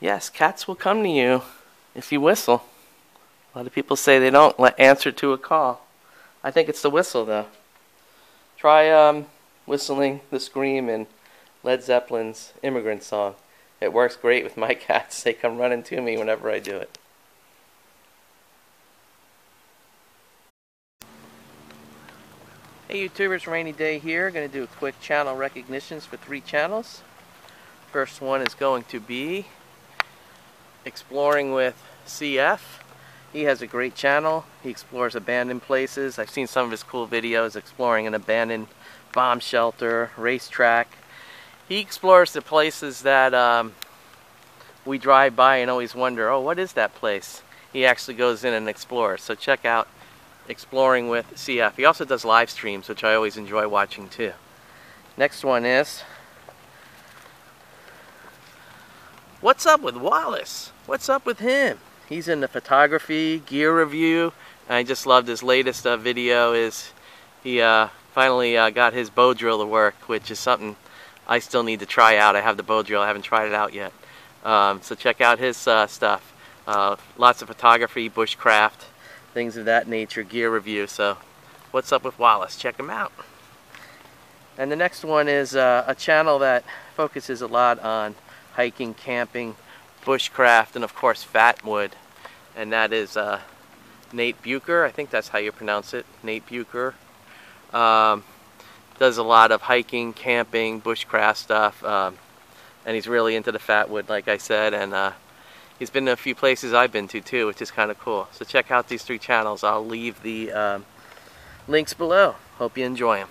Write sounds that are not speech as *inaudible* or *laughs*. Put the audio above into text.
Yes, cats will come to you if you whistle. A lot of people say they don't answer to a call. I think it's the whistle though. Try um, whistling the scream in Led Zeppelin's Immigrant Song. It works great with my *laughs* cats. They come running to me whenever I do it. Hey YouTubers, Rainy Day here. Going to do a quick channel recognitions for three channels. First one is going to be Exploring with CF. He has a great channel. He explores abandoned places. I've seen some of his cool videos exploring an abandoned bomb shelter, racetrack. He explores the places that um, we drive by and always wonder, oh, what is that place? He actually goes in and explores. So check out Exploring with CF. He also does live streams, which I always enjoy watching too. Next one is What's up with Wallace? What's up with him? He's into photography, gear review. I just loved his latest uh, video is he uh, finally uh, got his bow drill to work, which is something I still need to try out. I have the bow drill, I haven't tried it out yet. Um, so check out his uh, stuff. Uh, lots of photography, bushcraft, things of that nature, gear review. So what's up with Wallace? Check him out. And the next one is uh, a channel that focuses a lot on hiking, camping, bushcraft, and of course Fatwood. And that is uh, Nate Buker. I think that's how you pronounce it. Nate Buker. Um, does a lot of hiking, camping, bushcraft stuff. Um, and he's really into the Fatwood, like I said. And uh, he's been to a few places I've been to too, which is kind of cool. So check out these three channels. I'll leave the um, links below. Hope you enjoy them.